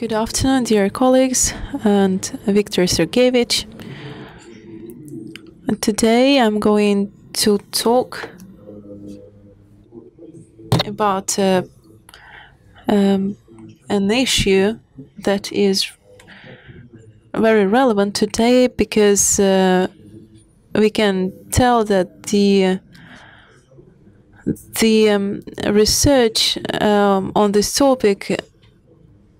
Good afternoon, dear colleagues, and Viktor Sergeyevich. Today I'm going to talk about uh, um, an issue that is very relevant today because uh, we can tell that the the um, research um, on this topic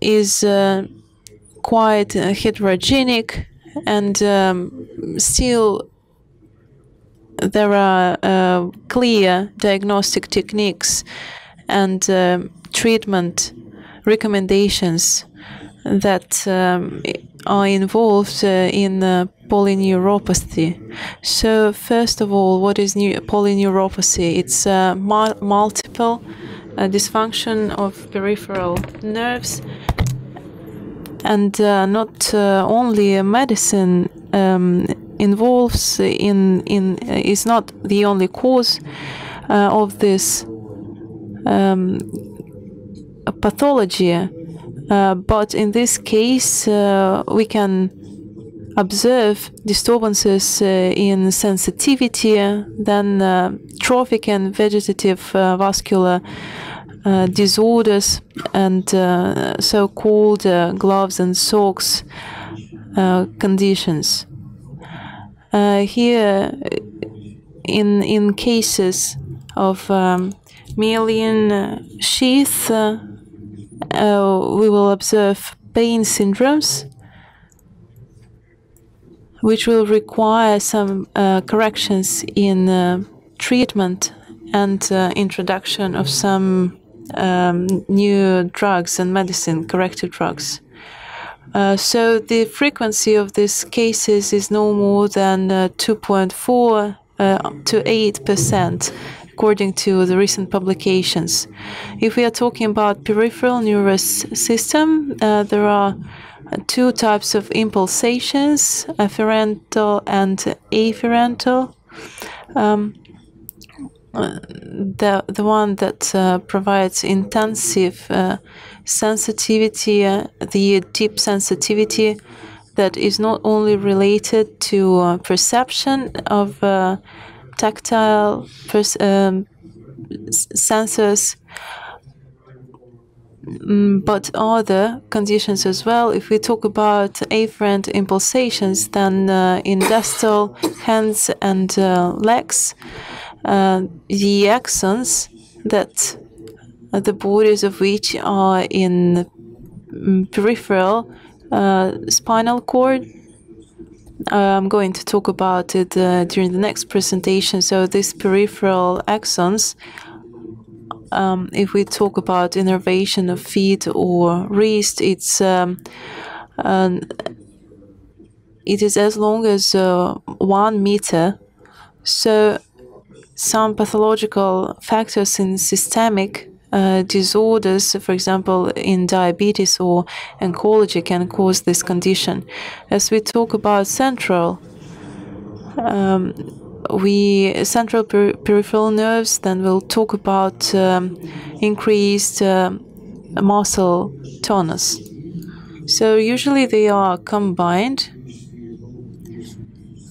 is uh, quite uh, heterogenic and um, still there are uh, clear diagnostic techniques and uh, treatment recommendations that um, are involved uh, in uh, polyneuropathy. So, first of all, what is polyneuropathy? It's multiple dysfunction of peripheral nerves and uh, not uh, only medicine um, involves in in is not the only cause uh, of this um, pathology, uh, but in this case uh, we can observe disturbances uh, in sensitivity, then trophic and vegetative vascular uh, disorders and uh, so-called uh, gloves and socks conditions. here, in in cases of um, myelin sheath, we will observe pain syndromes which will require some uh, corrections in uh, treatment and uh, introduction of some um, new drugs and medicine, corrective drugs. Uh, so the frequency of these cases is no more than uh, 2.4 uh, to 8 percent, according to the recent publications. If we are talking about peripheral nervous system, uh, there are two types of impulsations, afferental and afferental. Um, the the one that uh, provides intensive uh, sensitivity, uh, the deep sensitivity that is not only related to uh, perception of uh, tactile um, sensors, mm, but other conditions as well. If we talk about afferent impulsations, then uh, in distal hands and legs, uh, the axons that uh, the borders of which are in peripheral uh, spinal cord. I'm going to talk about it uh, during the next presentation. So these peripheral axons, um, if we talk about innervation of feet or wrist, it's um, it is as long as uh, one meter. So some pathological factors in systemic uh, disorders, for example, in diabetes or oncology, can cause this condition. As we talk about central, um, we central per peripheral nerves, then we'll talk about um, increased uh, muscle tonus. So usually they are combined.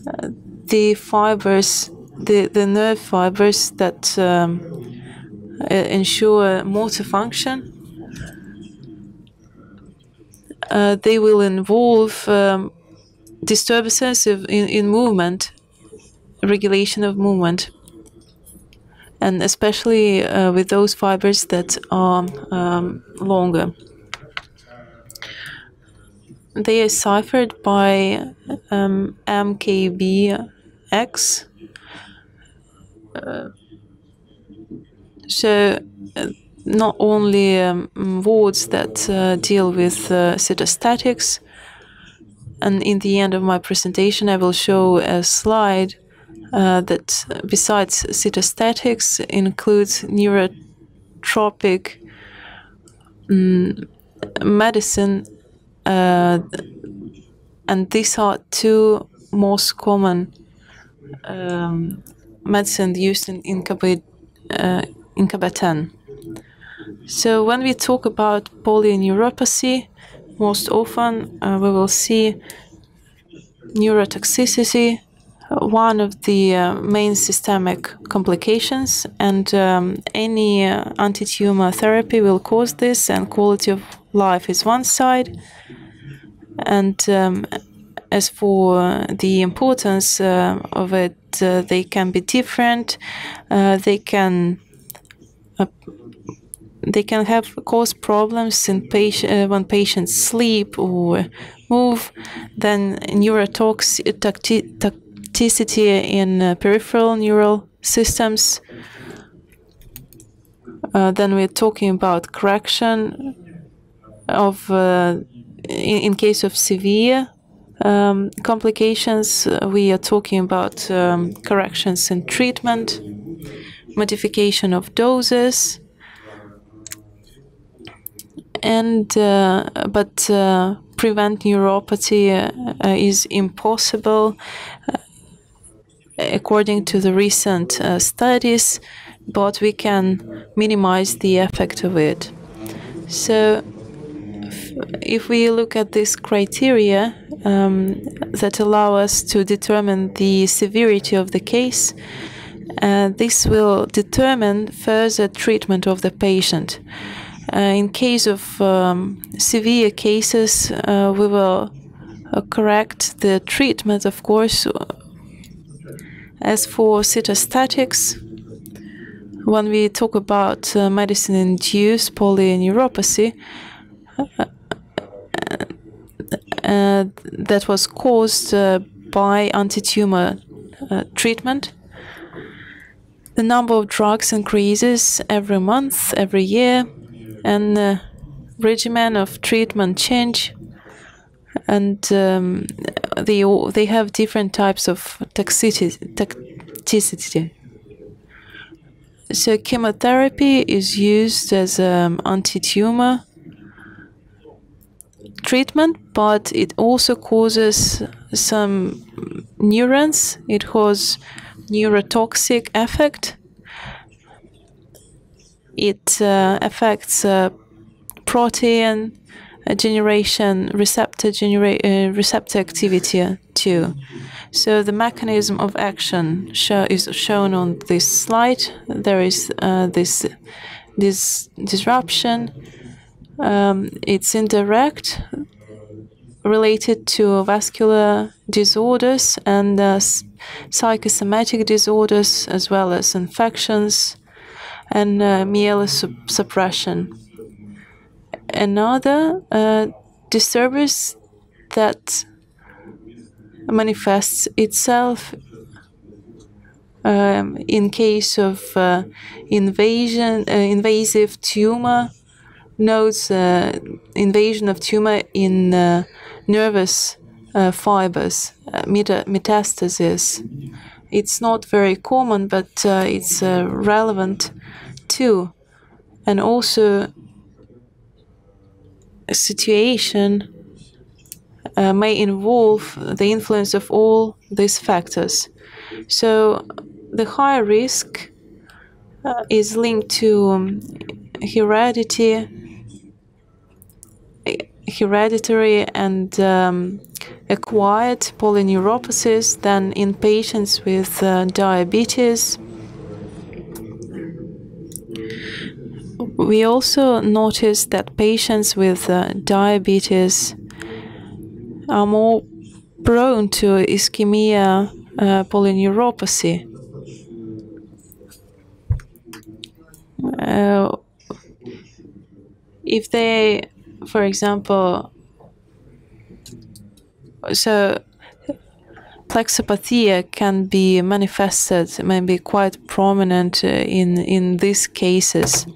Uh, the fibers the, the nerve fibers that um, ensure motor function. Uh, they will involve um, disturbances in, in movement, regulation of movement, and especially uh, with those fibers that are um, longer. They are ciphered by um, MKBX so uh, not only um, wards that uh, deal with uh, cytostatics, and in the end of my presentation, I will show a slide uh, that, besides cytostatics, includes neurotropic um, medicine, uh, and these are two most common um, medicine used in INCAB, uh, INCAB 10. So when we talk about polyneuropathy, most often uh, we will see neurotoxicity, one of the uh, main systemic complications, and um, any uh, anti-tumor therapy will cause this, and quality of life is one side. And um, as for the importance uh, of it, uh, they can be different. Uh, they can they can have cause problems in patient uh, when patients sleep or move. Then neurotoxicity in uh, peripheral neural systems. Uh, then we're talking about correction of in, in, case of severe um, complications. we are talking about um, corrections in treatment, modification of doses and uh, but uh, prevent neuropathy uh, is impossible according to the recent studies but we can minimize the effect of it so if we look at this criteria um, that allow us to determine the severity of the case, uh, this will determine further treatment of the patient. Uh, in case of um, severe cases, uh, we will uh, correct the treatment, of course. As for cytostatics, when we talk about uh, medicine-induced polyneuropathy, uh, Uh, that was caused uh, by anti-tumor uh, treatment, the number of drugs increases every month, every year, and the regimen of treatment change. And um, they they have different types of toxicity, toxicity. So chemotherapy is used as an anti-tumor treatment, but it also causes some neurons. It has neurotoxic effect it uh, affects uh, protein uh, generation, receptor genera receptor activity too. So the mechanism of action show is shown on this slide. There is this this disruption. Um, it's indirect, related to vascular disorders and uh, psychosomatic disorders, as well as infections, and uh, myelosuppression. Another uh, disturbance that manifests itself um, in case of uh, invasion, uh, invasive tumor nodes, uh, invasion of tumor in uh, nervous uh, fibers, meta metastasis. It's not very common, but it's relevant too. And also, a situation uh, may involve the influence of all these factors. So, the high risk uh, is linked to um, heredity, hereditary and um, acquired polyneuropathies than in patients with uh, diabetes We also noticed that patients with uh, diabetes are more prone to ischemia uh, polyneuropathy. Uh, if they, for example, so plexipathia can be manifested, maybe quite prominent uh, in in these cases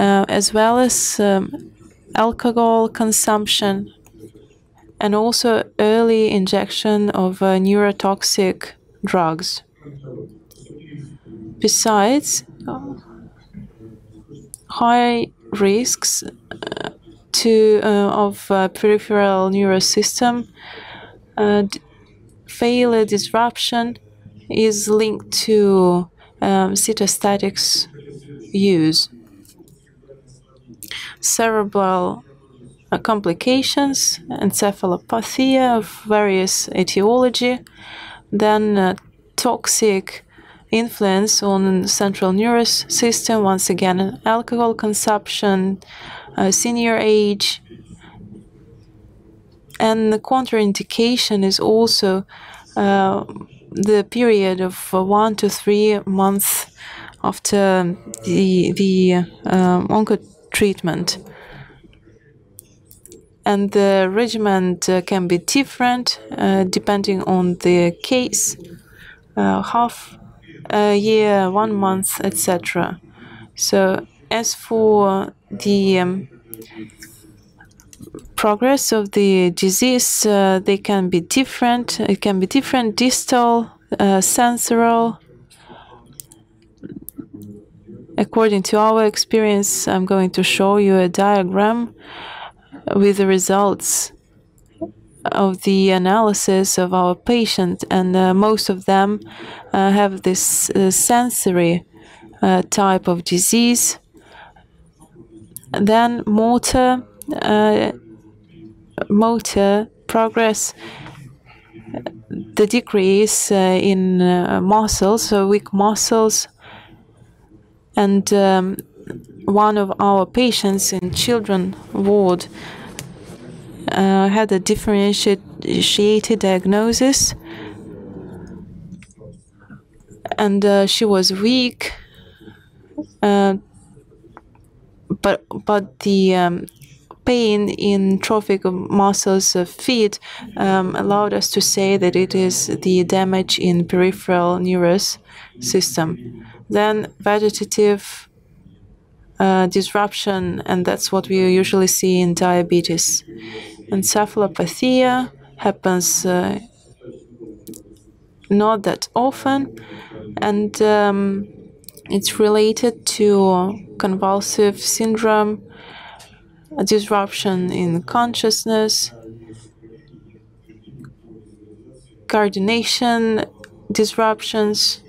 uh, as well as um, alcohol consumption and also early injection of uh, neurotoxic drugs. Besides, high risks to uh, of uh, peripheral nervous system uh, failure disruption is linked to um, cytostatics use cerebral uh, complications, encephalopathy of various etiology, then uh, toxic influence on central nervous system. Once again, alcohol consumption, uh, senior age, and the contraindication is also uh, the period of one to three months after the the onco treatment. And the regimen uh, can be different uh, depending on the case, uh, half a year, one month, etc. So as for the um, progress of the disease, uh, they can be different. It can be different distal, uh. According to our experience, I'm going to show you a diagram with the results of the analysis of our patient, and uh, most of them uh, have this uh, sensory uh, type of disease. Then motor, uh, motor progress, the decrease uh, in muscles, so weak muscles, and um, one of our patients in children ward uh, had a differentiated diagnosis. And uh, she was weak uh, but but the um, pain in trophic muscles of feet um, allowed us to say that it is the damage in peripheral nervous system then vegetative uh, disruption, and that's what we usually see in diabetes. Encephalopathia happens uh, not that often, and um, it's related to convulsive syndrome, a disruption in consciousness, coordination disruptions,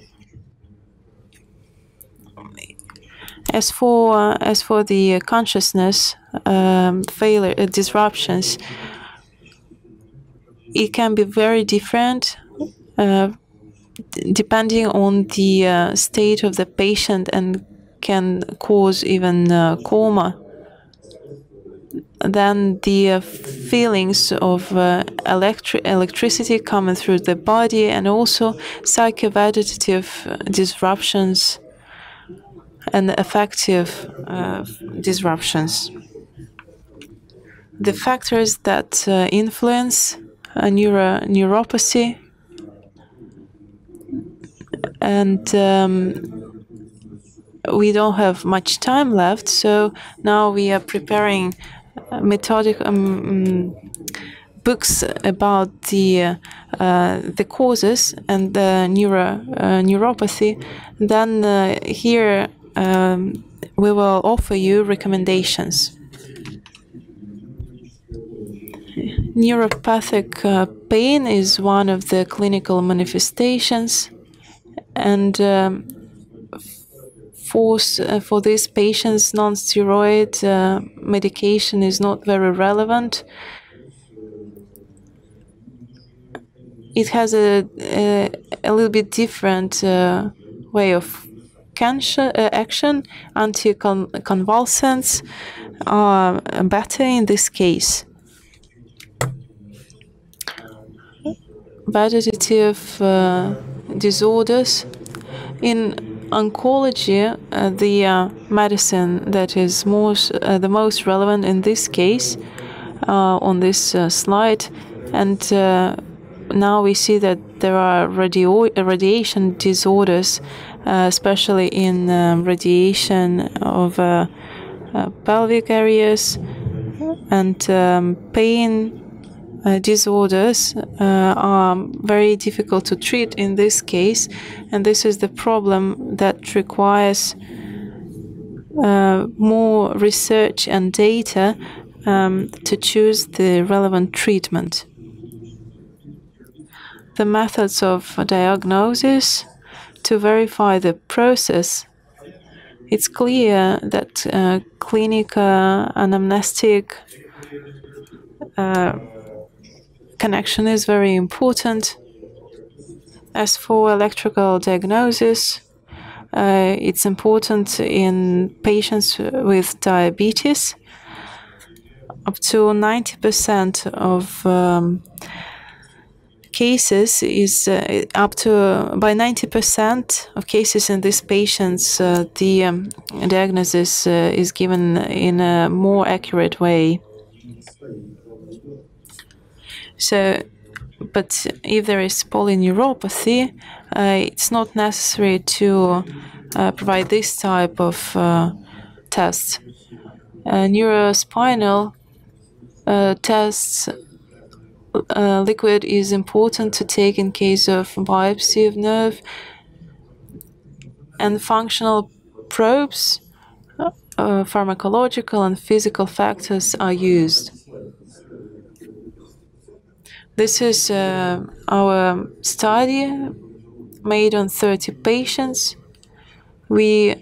As for uh, as for the consciousness um, failure uh, disruptions, it can be very different uh, depending on the uh, state of the patient and can cause even uh, coma. Then the uh, feelings of electri electricity coming through the body and also psychovegetative disruptions and effective uh, disruptions. The factors that uh, influence neuro neuropathy and um, we don't have much time left, so now we are preparing methodic um, books about the uh, uh, the causes and the neuro uh, neuropathy. Then uh, here um, we will offer you recommendations. Neuropathic uh, pain is one of the clinical manifestations, and um, for, uh, for these patients, non-steroid uh, medication is not very relevant. It has a, a, a little bit different uh, way of uh, action, anticonvulsants are better in this case. Vegetative uh, disorders. In oncology, uh, the uh, medicine that is most uh, the most relevant in this case uh, on this slide, and now we see that there are radio radiation disorders uh, especially in radiation of uh, uh, pelvic areas and um, pain uh, disorders uh, are very difficult to treat in this case, and this is the problem that requires uh, more research and data um, to choose the relevant treatment. The methods of diagnosis to verify the process, it's clear that uh, clinical anamnestic uh, connection is very important. As for electrical diagnosis, uh, it's important in patients with diabetes. Up to 90% of um, cases is uh, up to by 90% of cases in these patients uh, the um, diagnosis uh, is given in a more accurate way so but if there is polyneuropathy uh, it's not necessary to uh, provide this type of uh, test neurospinal tests uh, liquid is important to take in case of biopsy of nerve and functional probes uh, pharmacological and physical factors are used this is uh, our study made on 30 patients we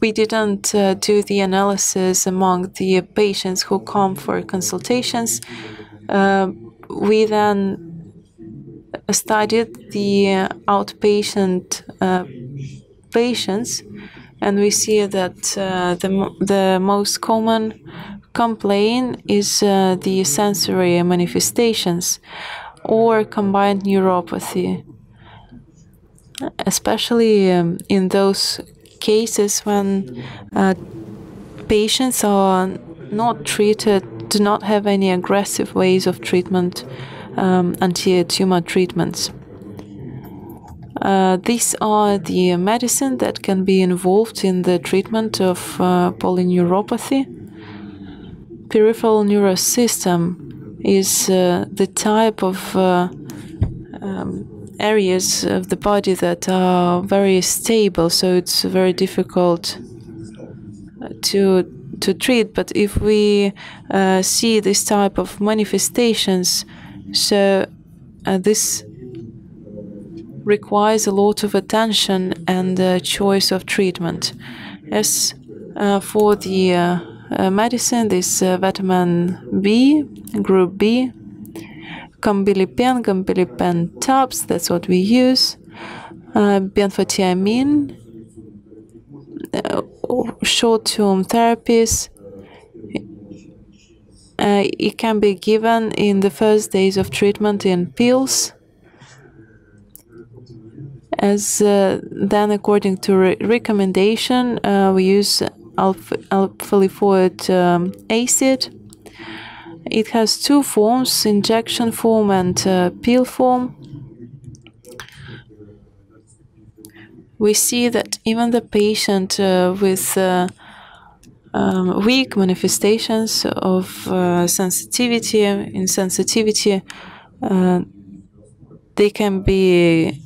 we didn't uh, do the analysis among the patients who come for consultations. Uh, we then studied the outpatient uh, patients, and we see that uh, the the most common complaint is uh, the sensory manifestations or combined neuropathy especially um, in those cases when uh, patients are not treated, do not have any aggressive ways of treatment, um, anti-tumor treatments. Uh, these are the medicine that can be involved in the treatment of uh, polyneuropathy. Peripheral nervous system is uh, the type of uh, um, areas of the body that are very stable, so it's very difficult to to treat. But if we uh, see this type of manifestations, so uh, this requires a lot of attention and uh, choice of treatment. As uh, for the uh, uh, medicine, this vitamin B, group B, Combilipen, Combilipen Tabs, that's what we use. Uh, uh, short-term therapies. Uh, it can be given in the first days of treatment in pills. As uh, then, according to re recommendation, uh, we use alpha, alpha um, acid it has two forms, injection form and uh, pill form. We see that even the patient uh, with uh, um, weak manifestations of uh, sensitivity, insensitivity, uh, they can be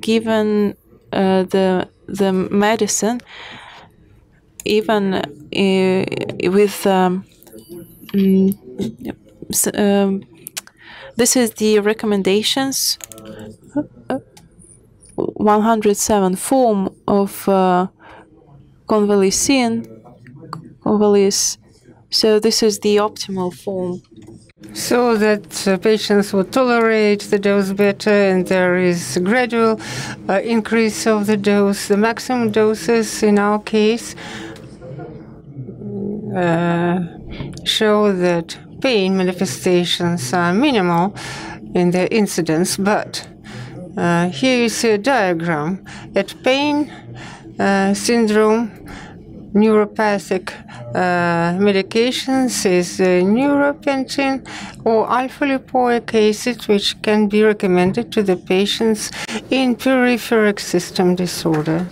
given uh, the the medicine even with um, Mm, um, this is the recommendations. 107 form of uh, convalescent, convalesce. So this is the optimal form. So that uh, patients would tolerate the dose better, and there is a gradual uh, increase of the dose. The maximum doses in our case uh, show that pain manifestations are minimal in their incidence, but uh, here you see a diagram that pain uh, syndrome neuropathic uh, medications is uh, neuropentin or alpha-lipoic acid, which can be recommended to the patients in peripheral system disorder.